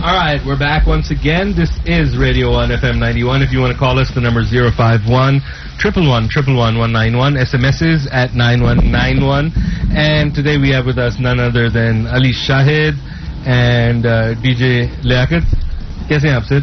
All right, we're back once again. This is Radio 1 FM 91. If you want to call us, the number is 051 SMSs at 9191. And today we have with us none other than Ali Shahid and uh, DJ Liaquat. Kaise hain aap, sir?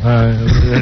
uh,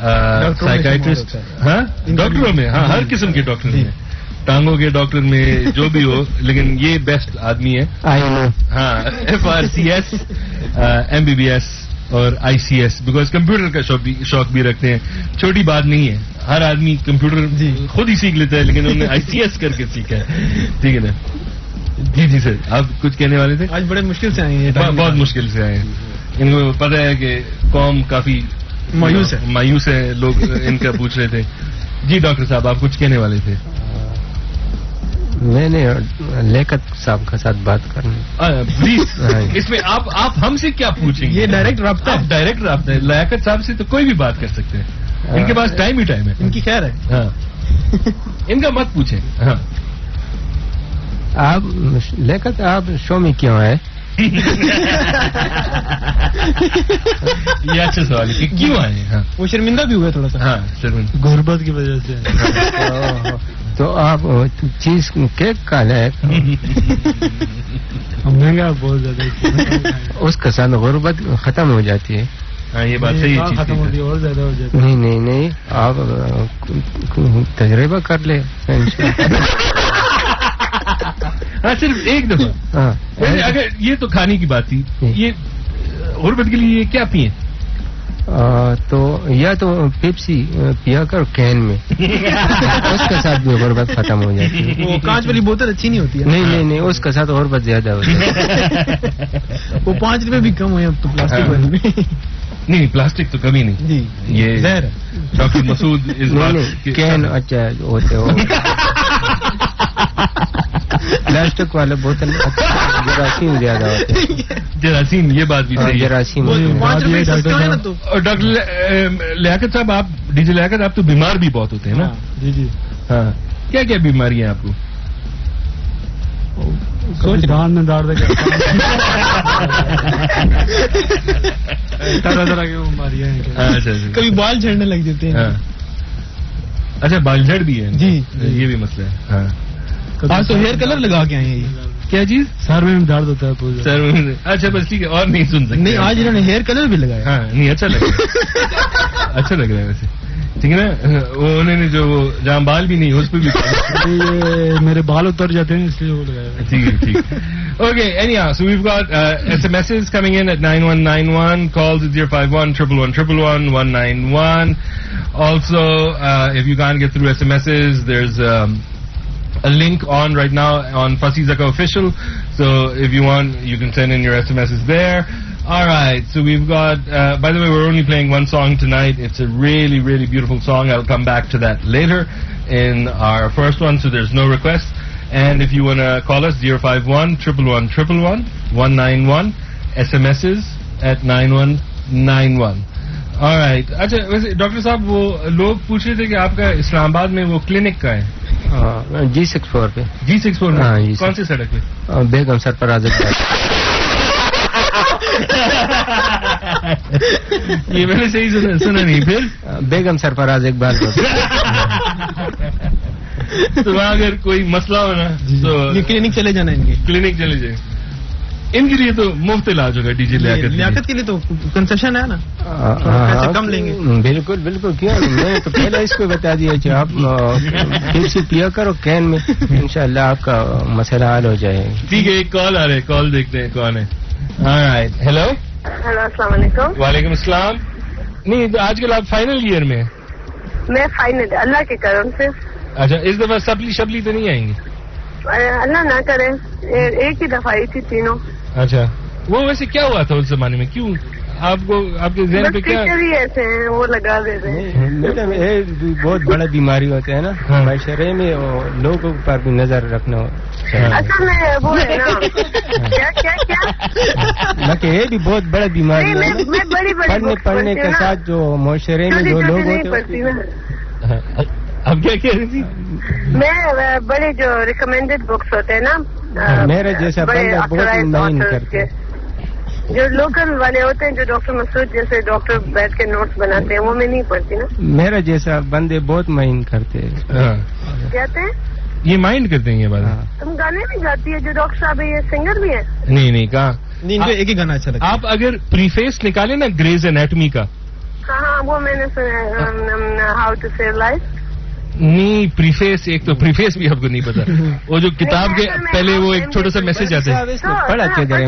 psychiatrist ہاں؟ ڈاکٹروں میں ہاں ہر قسم کے doctor جی۔ میں ٹانگوں کے doctor میں جو بھی ہو لیکن یہ بیسٹ آدمی ہے ہاں F R C S M B B S اور I C S because computer کا شوق بھی شوق بھی رکھتے ہیں۔ چھوٹی بات نہیں ہے۔ ہر آدمی کمپیوٹر جی۔ خود ہی سیکھ لیتا ہے لیکن انہوں نے آئی سی ایس کر کے سیکھا ہے۔ ٹھیک ہے نا؟ جی جی سر آپ کچھ کہنے والے تھے؟ آج بڑے مشکل سے آئے ہیں بہت مشکل سے آئے ہیں۔ ان کو پتہ ہے کہ قوم کافی مایوس ہے۔ مایوس ہے لوگ ان کا پوچھ رہے تھے۔ جی ڈاکٹر صاحب آپ کچھ کہنے والے تھے؟ میں نے لیکت صاحب کے ساتھ بات کرنا پلیز ہاں جی۔ اس میں آپ آپ ہم سے کیا پوچھیں گے؟ یہ ڈائریکٹ رابطہ ڈائریکٹ رابطہ ہے۔ لیاقت صاحب سے تو کوئی بھی بات کر سکتے ہیں۔ ان کے پاس ٹائم ہی ٹائم ہے۔ ان کی خیر ہے۔ ہاں۔ ان کا مت پوچھیں۔ ہاں۔ آپ لیکت آپ شو میں کیوں آئے یہ اچھا سوال ہے کیوں آئے وہ شرمندہ بھی ہوئے تھوڑا سا ہاں شرمندہ غربت کی وجہ سے تو آپ چیز کیک کا لے مہنگا بہت زیادہ اس کا سال غربت ختم ہو جاتی ہے یہ بات صحیح ختم ہوتی اور زیادہ ہو جاتی نہیں نہیں نہیں آپ تجربہ کر لیں صرف ایک دفعہ ہاں اگر یہ تو کھانے کی بات تھی یہ غربت کے لیے کیا پیے تو یا تو پیپسی پیا کر کین میں اس کے ساتھ بھی غربت ختم ہو جاتی ہے۔ وہ کانچ والی بوتل اچھی نہیں ہوتی نہیں نہیں نہیں اس کے ساتھ غربت زیادہ ہوتی وہ پانچ روپے بھی کم ہوئے اب تو پلاسٹک ہاں۔ والے۔ میں نہیں پلاسٹک تو کمی نہیں۔ جی، یہ ڈاکٹر مسعود کین اچھا ہوتے ہو۔ پلاسٹک والا بوتل جراثیم زیادہ جراثیم یہ بات بھی جراثیم ڈاکٹر لیاقت صاحب آپ ڈی جی لیاقت آپ تو بیمار بھی بہت ہوتے ہیں نا جی جی ہاں کیا کیا بیماری ہیں آپ کو طرح طرح کی کبھی بال جھڑنے لگ جاتے ہیں اچھا بال جھڑ بھی ہے جی یہ بھی مسئلہ ہے ہاں آج تو ہیئر کلر لگا کے آئے ہیں کیا جی؟ سر میں درد ہوتا ہے سر میں اچھا بس ٹھیک ہے اور نہیں سن سکتے۔ نہیں آج انہوں نے ہیئر کلر بھی لگایا۔ ہاں نہیں اچھا لگ اچھا لگ رہا ہے ویسے۔ ٹھیک ہے نا؟ وہ انہوں نے جو جہاں بال بھی نہیں اس پہ بھی میرے بال اتر جاتے ہیں اس لیے وہ لگایا۔ ٹھیک ہے ٹھیک۔ Okay, anyhow, so we've got uh, SMSs coming in at 9191, calls at 051 111 191. Also, uh, if you can't get through SMSs, there's um, a link on right now on Fussy Zaka Official. So if you want, you can send in your SMSs there. All right, so we've got, uh, by the way, we're only playing one song tonight. It's a really, really beautiful song. I'll come back to that later in our first one, so there's no requests. And if you want to call us, 051 111 191, SMSs at 9191. اچھا ویسے doctor صاحب وہ لوگ پوچھ رہے تھے کہ آپ کا اسلام آباد میں وہ کلینک کا ہے؟ ہاں، جی سکس فور پہ۔ جی سکس فور ہاں، جی، کون سی سڑک پہ؟ ہاں، بیگم سر پر آزاد یہ میں نے صحیح سنا نہیں پھر؟ بیگم سر پر آج ایک بار تو وہاں اگر کوئی مسئلہ ہونا جی، جی۔ تو کلینک چلے جانا کلینک چلے جائیں۔ ان کے لیے تو مفت علاج ہوگا ڈی جی لیاقت کے لیے تو کنسیشن ہے نا۔ کم لیں گے۔ بالکل بالکل کیا؟ میں تو پہلے اس کو بتا دیا کہ آپ سے پیا کرو کین میں انشاءاللہ آپ کا مسئلہ حل ہو جائے۔ ٹھیک ہے ایک کال آ رہے کال دیکھتے ہیں کون ہے۔ ہاں، ہیلو ہیلو السلام علیکم۔ وعلیکم السلام۔ نہیں آج کل آپ فائنل ایئر میں میں فائنل اللہ کے کرم سے۔ اچھا اس دفعہ سبلی شبلی تو نہیں آئیں گی؟ اللہ نہ کرے ایک ہی دفعہ آئی تھی تینوں۔ اچھا۔ وہ ویسے کیا ہوا تھا اس زمانے میں؟ کیوں؟ آپ کو آپ کے ذہن پہ کیا ایسے ہیں وہ لگا دیتے ہیں۔ یہ بہت بڑا بیماری ہوتا ہے نا ہاں۔ معاشرے میں لوگوں پر بھی نظر رکھنا ہاں۔ کہ یہ بھی بہت بڑا بیماری ہے پڑھنے پڑھنے کے ساتھ جو معاشرے میں جو لوگ ہوتے ہیں ہاں۔ اب کیا کہہ رہی تھی؟ میں بڑے جو ریکمینڈیڈ بکس ہوتے ہیں نا آ، میرا جیسا بندہ بہت authors کرتے۔ جو لوکل والے ہوتے ہیں جو ڈاکٹر مسعود جیسے ڈاکٹر بیٹھ کے نوٹس بناتے ہیں وہ میں نہیں پڑھتی نا۔ میرا جیسا بندے بہت مائنڈ کرتے ہیں۔ ہاں۔ کہتے ہیں؟ یہ مائنڈ کرتے ہیں یہ بات۔ ہاں۔ تم گانے بھی گاتی ہے جو ڈاکٹر صاحب ہے یہ سنگر بھی ہے نہیں نہیں کہاں؟ نہیں ایک ہی گانا اچھا لگتا آپ اگر پریفیس نکالیں نا گریز انیٹمی کا۔ ہاں ہاں وہ میں نے سنا ہاؤ ٹو سیو لائف۔ نہیں پریفیس ایک تو پریفیس بھی آپ کو نہیں پتا۔ وہ جو کتاب کے پہلے وہ ایک چھوٹا سا میسج آتا ہے۔ پڑھا کے گئے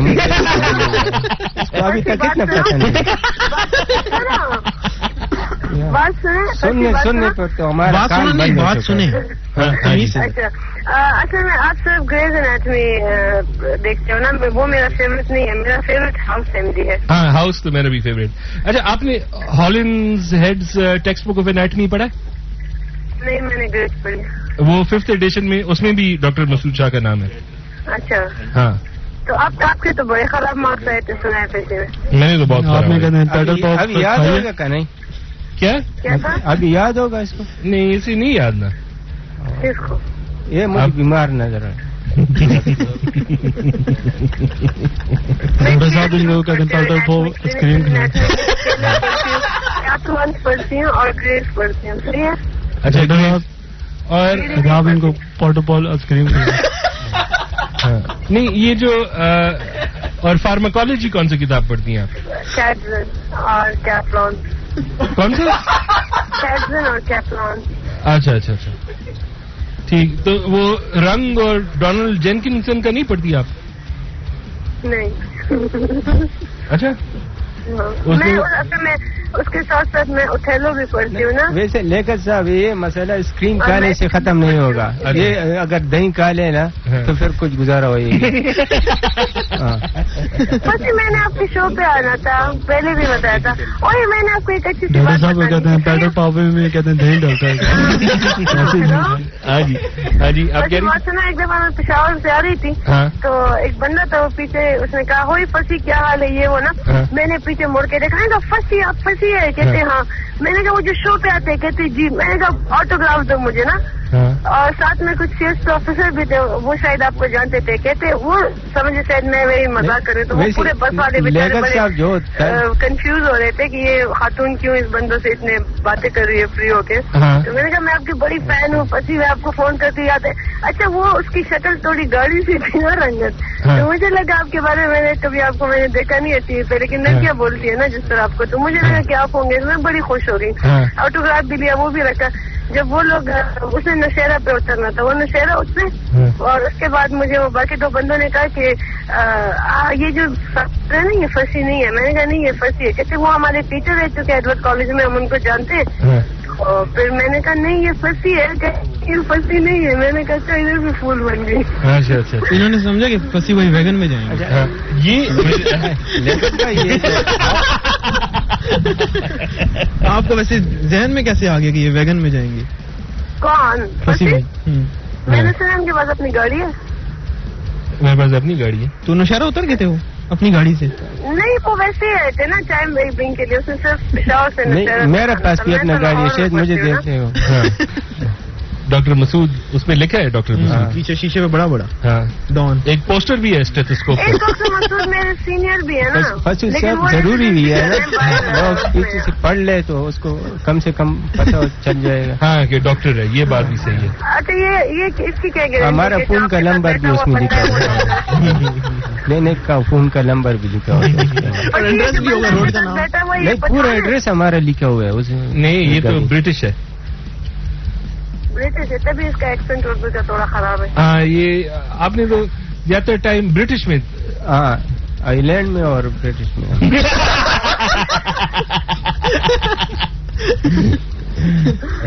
بات سنیں سننے سننے؟ پر تو ہمارا بات۔ ہاں، ہاں جی۔ اچھا آ، اصل میں آپ صرف گریز انیٹمی دیکھتے ہو نا؟ وہ میرا فیوریٹ نہیں ہے میرا فیوریٹ ہاؤس ایم ہے۔ ہاں ہاؤس تو میرا بھی فیوریٹ اچھا آپ نے Hollinshead's textbook of anatomy پڑھا ہے؟ نہیں میں نے گریز پڑھی وہ ففتھ ایڈیشن میں اس میں بھی ڈاکٹر مسعود شاہ کا نام ہے۔ اچھا۔ ہاں۔ تو آپ آپ کے تو بڑے خراب مارکس آئے تھے سنا ہے پیسے میں۔ نے تو بہت آپ ہے۔ یاد ہوگا کا نہیں؟ کیا؟ کیا ابھی یاد ہوگا اس کو؟ نہیں اسے نہیں یاد نا۔ یہ مجھے اب- بیمار نظر آئے۔ ڈاکٹر صاحب ان لوگوں کا اسکرین پڑھتی ہوں اور پڑھتی ہوں اچھا اور آپ ان کو اسکرین ہاں۔ نہیں یہ جو اور فارماکالوجی کون سی کتاب پڑھتی ہیں آپ؟ اور کیپلون کون اور کیپلون اچھا اچھا اچھا۔ ٹھیک تو وہ رنگ اور ڈونلڈ جینکنسن کا نہیں پڑھتی آپ؟ نہیں۔ اچھا۔ میں میں- میں اس کے ساتھ ساتھ میں اتھیلو بھی پڑھتی ہوں نا۔ ویسے لیکن صاحب یہ مسئلہ اسکرین کھانے سے ختم نہیں ہوگا۔ یہ اگر دہی کھا لے نا ہاں۔ تو پھر کچھ گزارا ہوئے گی۔ ہاں۔ میں نے آپ کے شو پہ آنا تھا پہلے بھی بتایا تھا۔ اور میں نے آپ کو ایک اچھی صاحب کہتے ہیں پیڈل پاپ میں کہتے ہیں دہی ڈالتا ہے۔ ہاں جی ہاں جی آپ کہہ رہی سنا ایک دفعہ میں پشاور سے آ رہی تھی ہاں۔ تو ایک بندہ تھا وہ پیچھے اس نے کہا ہوئی پھنسی کیا حال ہے؟ یہ وہ نا ہاں۔ میں نے پیچھے مڑ کے دیکھا کہا پھنسی آپ پھنسی ہے کہتے ہاں۔ ہاں۔ میں نے کہا وہ جو شو پہ آتے کہتے جی میں نے کہا آٹوگراف دو مجھے نا۔ اور ساتھ میں کچھ سیلس آفیسر بھی تھے وہ شاید آپ کو جانتے تھے کہتے وہ سمجھے شاید میں وہی مزاق کروں تو وہ پورے بس والے کنفیوز ہو رہے تھے کہ یہ خاتون کیوں اس بندوں سے اتنے باتیں کر رہی ہے فری ہو کے۔ ہاں۔ تو میں نے کہا میں آپ کی بڑی فین ہوں پسی میں آپ کو فون کرتی یاد ہے۔ اچھا وہ اس کی شکل تھوڑی گاڑی سی تھی نا رنگت ہاں۔ تو مجھے لگا آپ کے بارے میں نے کبھی آپ کو میں نے دیکھا نہیں ہوتی پہ لیکن لڑکیاں بولتی ہے نا جس طرح آپ کو؟ تو مجھے لگا کہ آپ ہوں گے میں بڑی خوش ہو گئی ہاں۔ آٹوگراف بھی لیا وہ بھی رکھا۔ جب وہ لوگ اس نے نشہرہ پہ اترنا تھا وہ نشہرہ اترے ہاں۔ اور اس کے بعد مجھے وہ باقی دو بندوں نے کہا کہ آ، آ، یہ جو فصل ہے نا یہ پھنسی نہیں ہے۔ میں نے کہا نہیں یہ پھنسی ہے۔ کہتے وہ ہمارے ٹیچر رہ چکے ایڈورڈ کالج میں ہم ان کو جانتے ہیں۔ ہاں۔ اور پھر میں نے کہا نہیں یہ پھنسی ہے۔ کہ یہ پھنسی نہیں ہے۔ میں نے کہا اچھا ادھر بھی پھول بن گئی اچھا اچھا۔ انہوں نے سمجھا کہ پسی وہی ویگن میں جائیں گے؟ ہاں۔ یہ آپ کو ویسے ذہن میں کیسے آ گیا کہ یہ ویگن میں جائیں گے کون؟ میں نے سنا ان کے پاس اپنی گاڑی ہے۔ میرے پاس اپنی گاڑی ہے۔ تو نشہرہ اتر گئے تھے وہ اپنی گاڑی سے؟ نہیں وہ ویسے ہی رہتے نا چائے میری کے لیے اس نے صرف میرے سے پاس بھی اپنا گاڑی ہے شاید مجھے۔ دیکھتے ہو ہاں۔ ڈاکٹر مسعود اس میں لکھا ہے ڈاکٹر مسعود. پیچھے شیشے پہ بڑا بڑا. ہاں. ڈان ایک پوسٹر بھی ہے اسٹیتھوسکوپ ایک پر. ڈاکٹر مسعود میرے سینئر بھی ہے نا. صاحب وہ ضروری بھی ہے میں لوگ پیچھے سے پڑھ لے تو اس کو کم سے کم پتہ چل جائے گا. ہاں کہ ڈاکٹر ہے یہ بات بھی صحیح ہے. اچھا یہ یہ اس کی کیا گارنٹی ہمارا فون کا نمبر بھی اس میں لکھا ہے۔ کلینک کا فون کا نمبر بھی لکھا ہوا ہے۔ اور یہ ایڈریس جو بھی ہوگا بندہ روڈ کا نام۔ بیٹھا ہوا ہے، یہ نہیں پورا؟ ایڈریس ہمارا لکھا ہوا ہے اس میں نہیں یہ تو برٹش ہے۔ برٹش ہے تبھی اس کا ایکسنٹ اردو کا تھوڑا خراب ہے۔ ہاں یہ آپ نے تو زیادہ ٹائم برٹش میں ہاں آئیلینڈ میں اور برٹش میں۔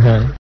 ہاں